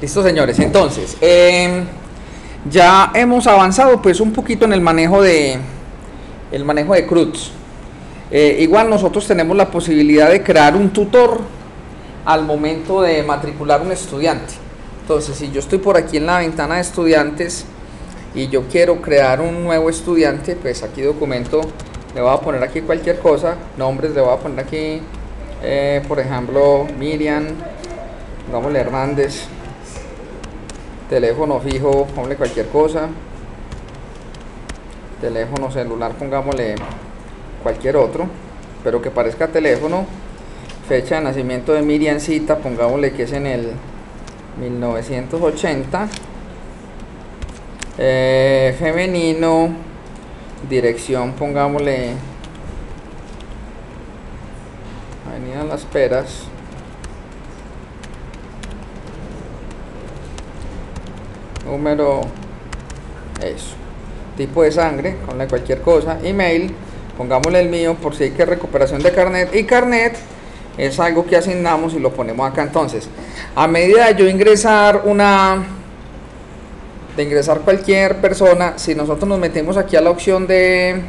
Listo, señores. Entonces, em, ya hemos avanzado pues un poquito en el manejo de el manejo de CRUDs. Eh, igual nosotros tenemos la posibilidad de crear un tutor al momento de matricular un estudiante. Entonces, si yo estoy por aquí en la ventana de estudiantes y yo quiero crear un nuevo estudiante, pues aquí documento, le voy a poner aquí cualquier cosa, nombres, le voy a poner aquí, eh, por ejemplo, Miriam, pongámosle Hernández, teléfono fijo, ponle cualquier cosa, teléfono celular, pongámosle cualquier otro, pero que parezca teléfono, fecha de nacimiento de Miriam Cita, pongámosle que es en el 1980, eh, femenino, dirección, pongámosle Avenida Las Peras, número, eso, tipo de sangre, ponle cualquier cosa, email, pongámosle el mío por si hay que recuperación de carnet y carnet es algo que asignamos y lo ponemos acá. Entonces a medida de yo ingresar una de ingresar cualquier persona si nosotros nos metemos aquí a la opción de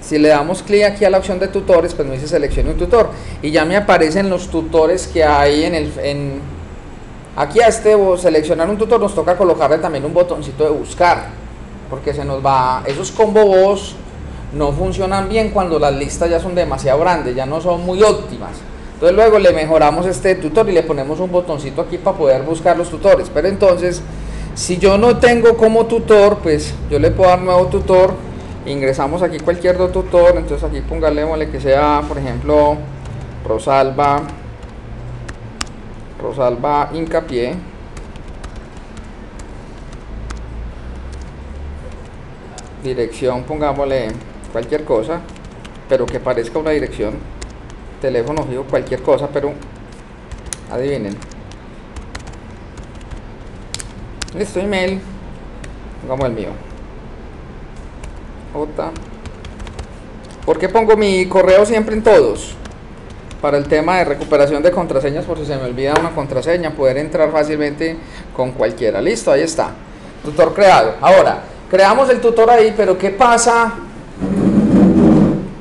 si le damos clic aquí a la opción de tutores pues me dice seleccione un tutor y ya me aparecen los tutores que hay en el en, aquí a este seleccionar un tutor nos toca colocarle también un botoncito de buscar porque se nos va esos combo voz no funcionan bien cuando las listas ya son demasiado grandes, ya no son muy óptimas. Entonces luego le mejoramos este tutor y le ponemos un botoncito aquí para poder buscar los tutores. Pero entonces, si yo no tengo como tutor, pues yo le puedo dar nuevo tutor. Ingresamos aquí cualquier tutor, entonces aquí póngale que sea, por ejemplo, Rosalba, Rosalba Incapié. Dirección, pongámosle cualquier cosa, pero que parezca una dirección, teléfono fijo, cualquier cosa, pero adivinen. Listo, email, pongamos el mío. J. ¿Por qué pongo mi correo siempre en todos? Para el tema de recuperación de contraseñas, por si se me olvida una contraseña, poder entrar fácilmente con cualquiera. Listo, ahí está. Tutor creado. Ahora, creamos el tutor ahí, pero ¿qué pasa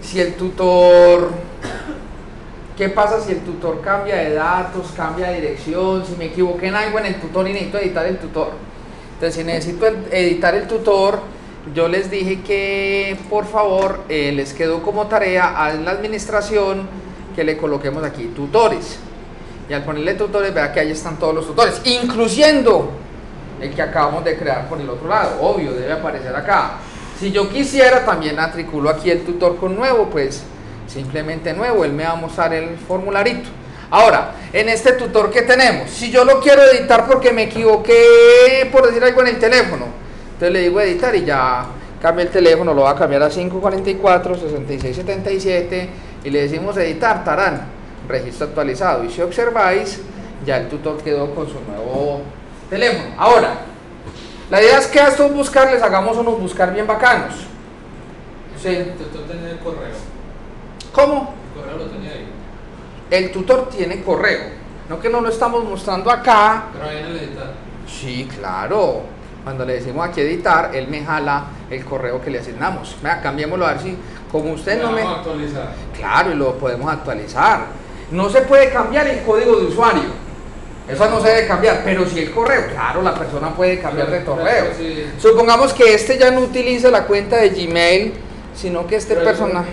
si el tutor, ¿qué pasa si el tutor cambia de datos, cambia de dirección, si me equivoqué en algo en el tutor y necesito editar el tutor? Entonces, si necesito editar el tutor, yo les dije que por favor eh, les quedó como tarea a la administración que le coloquemos aquí tutores. Y al ponerle tutores, vea que ahí están todos los tutores, incluyendo el que acabamos de crear por el otro lado. Obvio, debe aparecer acá. Si yo quisiera, también matriculo aquí el tutor con nuevo, pues simplemente nuevo, él me va a mostrar el formularito. Ahora, en este tutor que tenemos, si yo lo quiero editar porque me equivoqué por decir algo en el teléfono, entonces le digo editar y ya cambia el teléfono, lo va a cambiar a 544 6677 y le decimos editar, tarán, registro actualizado. Y si observáis, ya el tutor quedó con su nuevo teléfono. Ahora, la idea es que a estos buscar les hagamos unos buscar bien bacanos. Sí. El tutor tiene el correo. ¿Cómo? El correo lo tenía ahí. El tutor tiene correo. No que no lo estamos mostrando acá. Pero ahí en el editar. Sí, claro. Cuando le decimos aquí editar, él me jala el correo que le asignamos. Vea, cambiémoslo a ver si, como usted no me. Actualizar. Claro, y lo podemos actualizar. No se puede cambiar el código de usuario. Eso no se debe cambiar, pero si el correo, claro, la persona puede cambiar de correo. Sí. Supongamos que este ya no utiliza la cuenta de Gmail, sino que este Pero persona...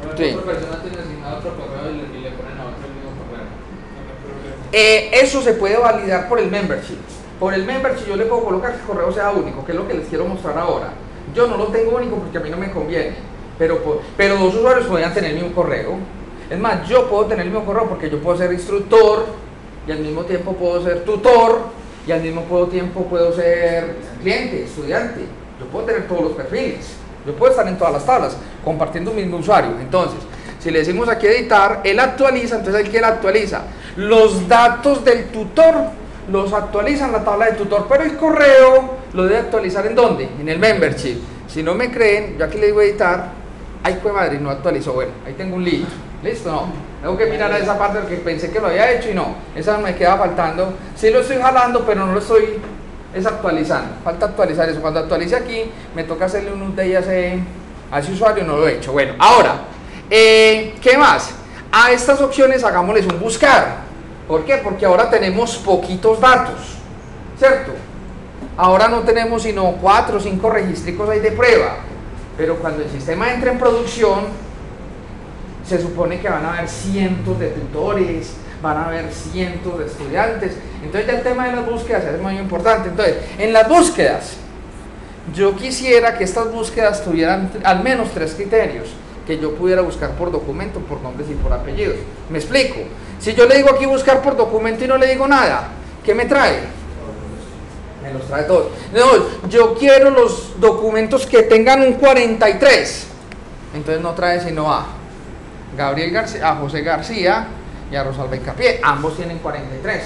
Pero Sí. persona tiene asignado otro correo y le, y le ponen a otro el mismo correo. Eh, eso se puede validar por el membership. Por el membership yo le puedo colocar que el correo sea único, que es lo que les quiero mostrar ahora. Yo no lo tengo único porque a mí no me conviene, pero, pero dos usuarios podrían tener mismo correo. Es más, yo puedo tener mismo correo porque yo puedo ser instructor y al mismo tiempo puedo ser tutor y al mismo tiempo puedo ser cliente, estudiante. Yo puedo tener todos los perfiles. Yo puedo estar en todas las tablas compartiendo un mismo usuario. Entonces, si le decimos aquí editar, él actualiza, entonces el que él actualiza los datos del tutor los actualiza en la tabla de tutor, pero el correo lo debe actualizar en dónde? En el membership. Si no me creen, yo aquí le digo editar, ay, pues madre, no actualizó. Bueno, ahí tengo un link. ¿Listo? No. Tengo que mirar a esa parte porque pensé que lo había hecho y no. Esa me queda faltando. Sí lo estoy jalando, pero no lo estoy es actualizando. Falta actualizar eso. Cuando actualice aquí, me toca hacerle un update a ese, a ese usuario, no lo he hecho. Bueno, ahora, eh, ¿qué más? A estas opciones hagámosles un buscar. ¿Por qué? Porque ahora tenemos poquitos datos, ¿cierto? Ahora no tenemos sino cuatro o cinco registricos ahí de prueba, pero cuando el sistema entra en producción, se supone que van a haber cientos de tutores, van a haber cientos de estudiantes. Entonces ya el tema de las búsquedas es muy importante. Entonces, en las búsquedas, yo quisiera que estas búsquedas tuvieran al menos tres criterios que yo pudiera buscar por documento, por nombres y por apellidos. Me explico. Si yo le digo aquí buscar por documento y no le digo nada, ¿qué me trae? Me los trae todos. No, yo quiero los documentos que tengan un 43. Entonces no trae sino a Gabriel García, a José García y a Rosalba Capié. Ambos tienen 43.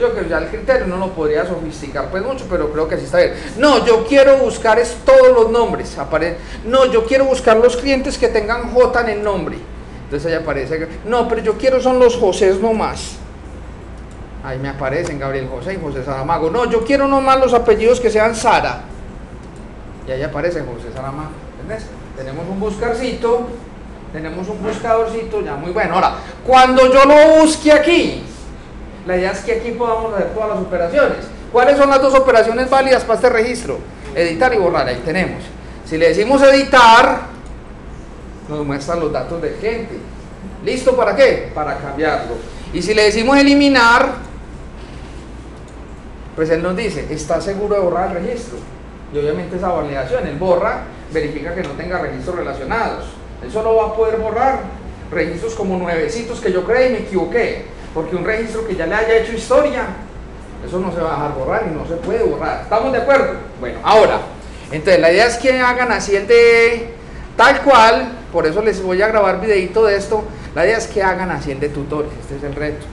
Yo creo que ya el criterio no lo podría sofisticar pues mucho, pero creo que así está bien. No, yo quiero buscar es todos los nombres. No, yo quiero buscar los clientes que tengan J en el nombre. Entonces ahí aparece, no, pero yo quiero son los José nomás. Ahí me aparecen Gabriel José y José Saramago. No, yo quiero nomás los apellidos que sean Sara. Y ahí aparece José Saramago. ¿Entendés? Tenemos un buscarcito, tenemos un buscadorcito ya muy bueno. Ahora, cuando yo lo busque aquí, la idea es que aquí podamos hacer todas las operaciones. ¿Cuáles son las dos operaciones válidas para este registro? Editar y borrar, ahí tenemos. Si le decimos editar, nos muestran los datos de gente. ¿Listo para qué? Para cambiarlo. Y si le decimos eliminar, pues él nos dice, ¿está seguro de borrar el registro? Y obviamente esa validación, él borra, verifica que no tenga registros relacionados. Él solo va a poder borrar registros como nuevecitos que yo creí y me equivoqué. Porque un registro que ya le haya hecho historia, eso no se va a dejar borrar y no se puede borrar. ¿Estamos de acuerdo? Bueno, ahora, entonces la idea es que hagan así de tal cual, por eso les voy a grabar videito de esto, la idea es que hagan así el de tutores, este es el reto.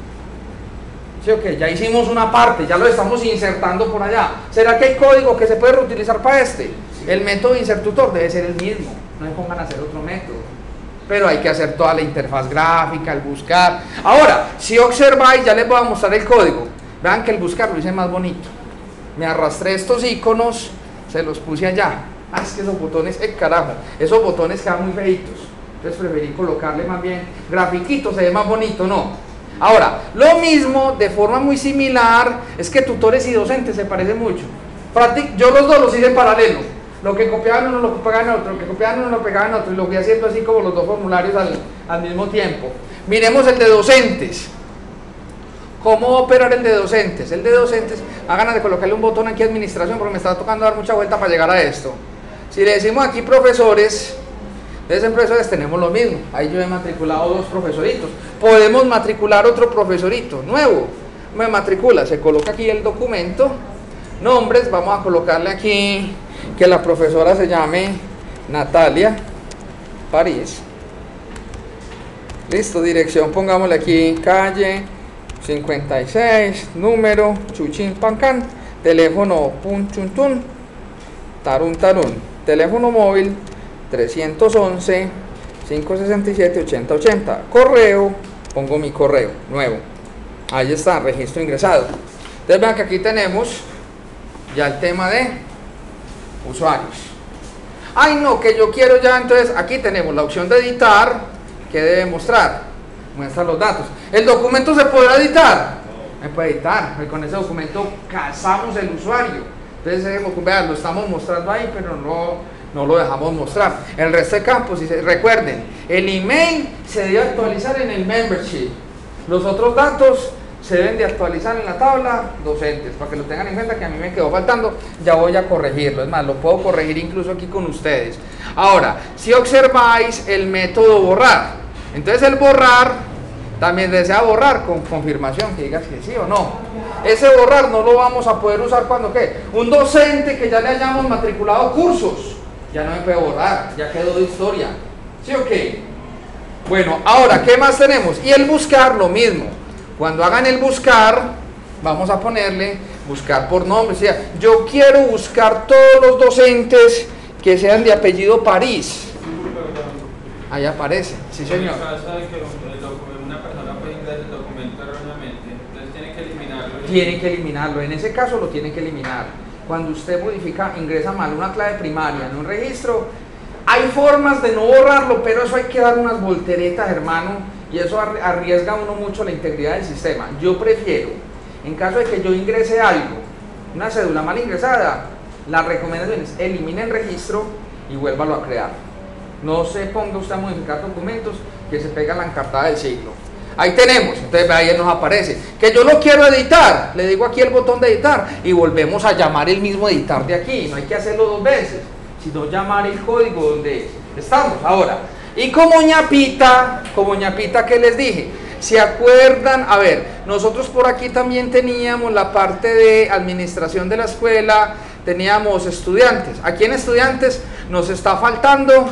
Sí, ok, ya hicimos una parte, ya lo estamos insertando por allá. ¿Será que hay código que se puede reutilizar para este? El método de insert tutor debe ser el mismo, no me pongan a hacer otro método pero hay que hacer toda la interfaz gráfica, el buscar. Ahora, si observáis, ya les voy a mostrar el código. Vean que el buscar lo hice más bonito. Me arrastré estos iconos, se los puse allá. Ah, es que esos botones, eh carajo, esos botones quedan muy feitos. Entonces preferí colocarle más bien grafiquito, se ve más bonito, ¿no? Ahora, lo mismo, de forma muy similar, es que tutores y docentes se parecen mucho. Yo los dos los hice en paralelo lo que copiaban uno lo pegaban otro, lo que copiaban uno lo pegaban otro, y lo fui haciendo así como los dos formularios al, mismo tiempo. Miremos el de docentes. ¿Cómo operar el de docentes? El de docentes, hagan de colocarle un botón aquí administración porque me está tocando dar mucha vuelta para llegar a esto. Si le decimos aquí profesores, desde profesores tenemos lo mismo. Ahí yo he matriculado dos profesoritos. Podemos matricular otro profesorito nuevo. Me matricula, se coloca aquí el documento. Nombres, vamos a colocarle aquí que la profesora se llame Natalia París. Listo, dirección, pongámosle aquí calle 56, número Chuchín Pancán, teléfono Punchuntun, Tarun Tarun, teléfono móvil 311 567 8080, correo, pongo mi correo nuevo. Ahí está, registro ingresado. Entonces vean que aquí tenemos ya el tema de usuarios. Ay, no, que yo quiero ya, entonces aquí tenemos la opción de editar, que debe mostrar, muestra los datos. ¿El documento se podrá editar? Me puede editar, con ese documento casamos el usuario. Entonces, vean, lo estamos mostrando ahí, pero no, no lo dejamos mostrar. El resto de campos, recuerden, el email se debe actualizar en el membership. Los otros datos se deben de actualizar en la tabla docentes, para que lo tengan en cuenta que a mí me quedó faltando, ya voy a corregirlo, es más, lo puedo corregir incluso aquí con ustedes. Ahora, si observáis el método borrar, entonces el borrar también desea borrar con confirmación, que digas que sí o no. Ese borrar no lo vamos a poder usar cuando qué? Un docente que ya le hayamos matriculado cursos, ya no me puede borrar, ya quedó de historia. ¿Sí o qué? Bueno, ahora, ¿qué más tenemos? Y el buscar lo mismo cuando hagan el buscar, vamos a ponerle buscar por nombre. Sea, yo quiero buscar todos los docentes que sean de apellido París. Ahí aparece, sí señor. En el caso de que el docu- una persona puede ingresar el documento erróneamente, entonces tiene que eliminarlo. Tiene que eliminarlo, en ese caso lo tiene que eliminar. Cuando usted modifica, ingresa mal una clave primaria en un registro, hay formas de no borrarlo, pero eso hay que dar unas volteretas, hermano, y eso arri- arriesga uno mucho la integridad del sistema. Yo prefiero, en caso de que yo ingrese algo, una cédula mal ingresada, la recomendación es elimine el registro y vuélvalo a crear. No se ponga usted a modificar documentos que se pega la encartada del siglo. Ahí tenemos, entonces ahí nos aparece. Que yo lo quiero editar, le digo aquí el botón de editar y volvemos a llamar el mismo editar de aquí. No hay que hacerlo dos veces, sino llamar el código donde estamos. Ahora, y como ñapita, como ñapita que les dije, ¿se acuerdan? A ver, nosotros por aquí también teníamos la parte de administración de la escuela, teníamos estudiantes. Aquí en estudiantes nos está faltando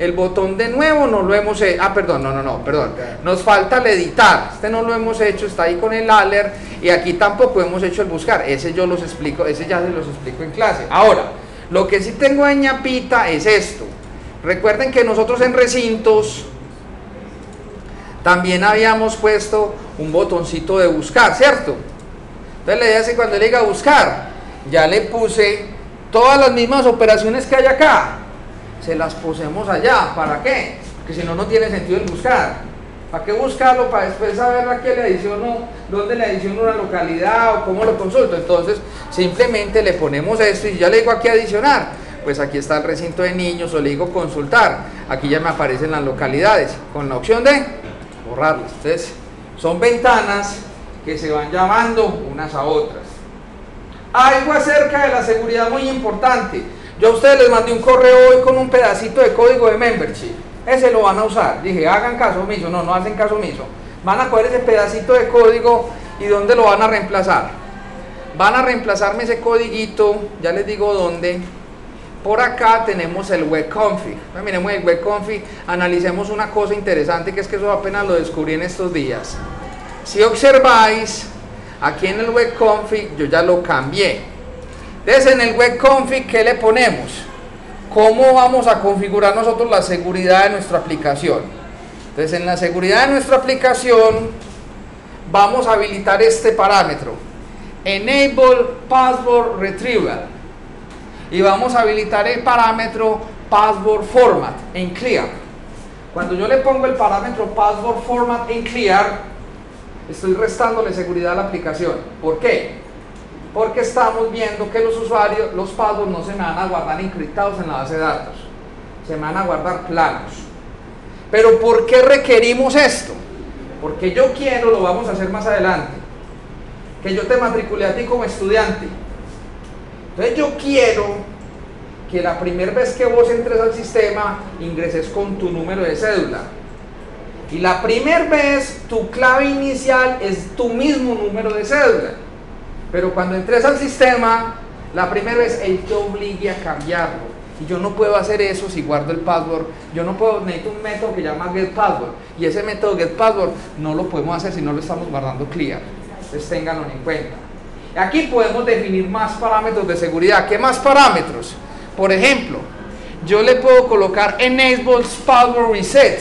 el botón de nuevo no lo hemos hecho. Ah, perdón, no, no, no, perdón. Nos falta el editar. Este no lo hemos hecho, está ahí con el alert. Y aquí tampoco hemos hecho el buscar. Ese yo los explico, ese ya se los explico en clase. Ahora, lo que sí tengo en ñapita es esto. Recuerden que nosotros en recintos también habíamos puesto un botoncito de buscar, ¿cierto? Entonces le dice cuando le diga buscar, ya le puse todas las mismas operaciones que hay acá se las posemos allá. ¿Para qué? Porque si no, no tiene sentido el buscar. ¿Para qué buscarlo? Para después saber a qué le adiciono, dónde le adiciono una localidad o cómo lo consulto. Entonces, simplemente le ponemos esto y ya le digo aquí adicionar. Pues aquí está el recinto de niños o le digo consultar. Aquí ya me aparecen las localidades con la opción de borrarlas. Entonces, son ventanas que se van llamando unas a otras. Algo acerca de la seguridad muy importante. Yo a ustedes les mandé un correo hoy con un pedacito de código de membership. Ese lo van a usar. Dije, hagan caso omiso. No, no hacen caso omiso. Van a coger ese pedacito de código y ¿dónde lo van a reemplazar? Van a reemplazarme ese codiguito, ya les digo dónde. Por acá tenemos el web config. Bueno, miremos el web config, analicemos una cosa interesante que es que eso apenas lo descubrí en estos días. Si observáis, aquí en el web config yo ya lo cambié. Entonces en el web config, ¿qué le ponemos? ¿Cómo vamos a configurar nosotros la seguridad de nuestra aplicación? Entonces en la seguridad de nuestra aplicación vamos a habilitar este parámetro. Enable Password Retrieval. Y vamos a habilitar el parámetro Password Format en Clear. Cuando yo le pongo el parámetro Password Format en Clear, estoy restándole seguridad a la aplicación. ¿Por qué? Porque estamos viendo que los usuarios, los passwords no se me van a guardar encriptados en la base de datos, se me van a guardar planos. Pero ¿por qué requerimos esto? Porque yo quiero, lo vamos a hacer más adelante, que yo te matriculé a ti como estudiante. Entonces yo quiero que la primera vez que vos entres al sistema ingreses con tu número de cédula. Y la primera vez tu clave inicial es tu mismo número de cédula. Pero cuando entres al sistema, la primera vez él te obligue a cambiarlo. Y yo no puedo hacer eso si guardo el password. Yo no puedo, necesito un método que llama getPassword. Y ese método getPassword no lo podemos hacer si no lo estamos guardando clear. Entonces ténganlo en cuenta. Aquí podemos definir más parámetros de seguridad. ¿Qué más parámetros? Por ejemplo, yo le puedo colocar Enable Password Reset,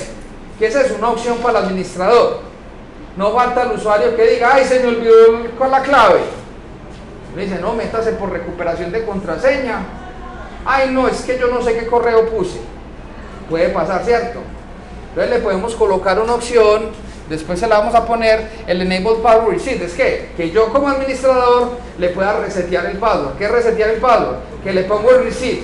que esa es una opción para el administrador. No falta el usuario que diga, ay, se me olvidó con la clave. Me dice, no, métase por recuperación de contraseña. Ay, no, es que yo no sé qué correo puse. Puede pasar, ¿cierto? Entonces le podemos colocar una opción, después se la vamos a poner el Enable Password Reset. Es que, que yo como administrador le pueda resetear el password. ¿Qué es resetear el password? Que le pongo el reset.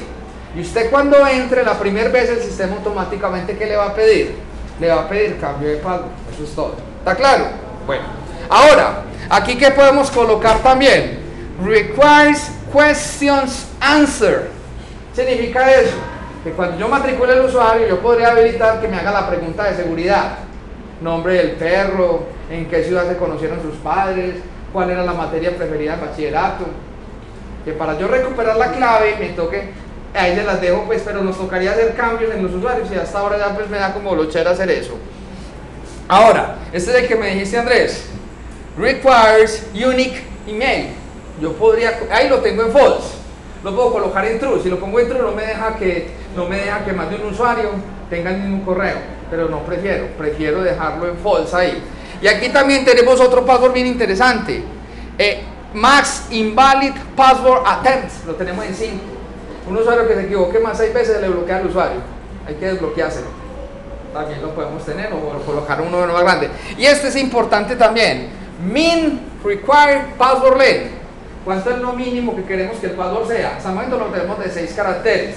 Y usted cuando entre la primera vez el sistema automáticamente, ¿qué le va a pedir? Le va a pedir cambio de password. Eso es todo. ¿Está claro? Bueno. Ahora, aquí que podemos colocar también? Requires questions answer. Significa eso, que cuando yo matricule al usuario, yo podría habilitar que me haga la pregunta de seguridad. Nombre del perro, en qué ciudad se conocieron sus padres, cuál era la materia preferida en bachillerato. Que para yo recuperar la clave me toque, ahí se las dejo pues, pero nos tocaría hacer cambios en los usuarios y hasta ahora ya pues me da como lochera hacer eso. Ahora, este es el que me dijiste Andrés. Requires unique email yo podría, ahí lo tengo en false. lo puedo colocar en true. Si lo pongo en true no me deja que, no me deja que más de un usuario tenga el mismo correo, pero no prefiero, prefiero dejarlo en false ahí. Y aquí también tenemos otro password bien interesante. Eh, max invalid password attempts, lo tenemos en 5. Un usuario que se equivoque más seis veces le bloquea al usuario. Hay que desbloqueárselo. También lo podemos tener o colocar uno más grande. Y este es importante también. Min required password length. ¿Cuánto es lo mínimo que queremos que el password sea? Hasta el lo tenemos de 6 caracteres.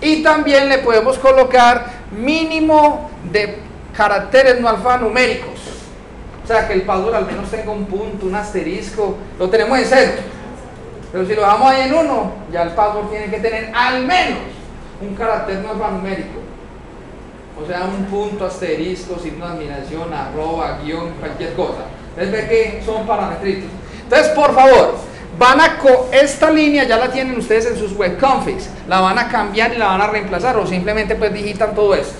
Y también le podemos colocar mínimo de caracteres no alfanuméricos. O sea, que el password al menos tenga un punto, un asterisco. Lo tenemos en cero. Pero si lo dejamos ahí en uno, ya el password tiene que tener al menos un carácter no alfanumérico. O sea, un punto, asterisco, signo de admiración, arroba, guion, cualquier cosa. Entonces ve que son parametritos. Entonces, por favor, van a esta línea ya la tienen ustedes en sus web configs. La van a cambiar y la van a reemplazar o simplemente pues digitan todo esto.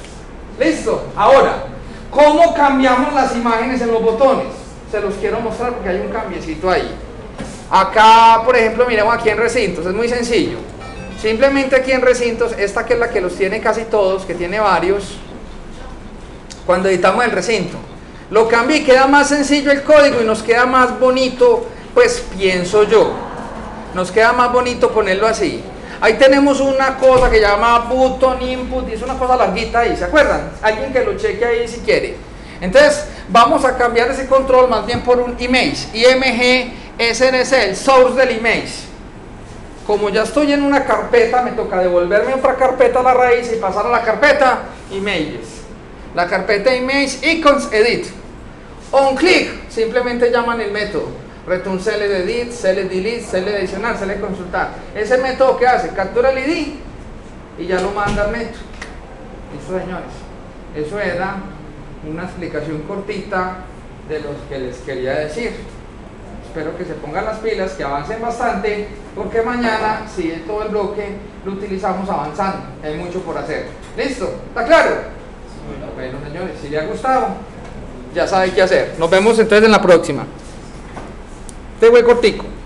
¿Listo? Ahora, ¿cómo cambiamos las imágenes en los botones? Se los quiero mostrar porque hay un cambiecito ahí. Acá, por ejemplo, miremos aquí en recintos, es muy sencillo. Simplemente aquí en recintos, esta que es la que los tiene casi todos, que tiene varios, cuando editamos el recinto, lo cambio y queda más sencillo el código y nos queda más bonito, pues pienso yo, nos queda más bonito ponerlo así. Ahí tenemos una cosa que llama button input y es una cosa larguita ahí, ¿se acuerdan? Alguien que lo cheque ahí si quiere. Entonces, vamos a cambiar ese control más bien por un image, img SNC, el source del image. Como ya estoy en una carpeta, me toca devolverme otra carpeta a la raíz y pasar a la carpeta images. La carpeta image icons edit. On click, simplemente llaman el método. Return select edit, select delete, select adicionar, select consultar. Ese método que hace, captura el ID y ya lo manda al método. Listo, señores. Eso era una explicación cortita de lo que les quería decir espero que se pongan las pilas, que avancen bastante, porque mañana, si todo el bloque lo utilizamos avanzando, hay mucho por hacer. ¿Listo? ¿Está claro? Bueno, señores, si les ha gustado, ya saben qué hacer. Nos vemos entonces en la próxima. Te voy cortico.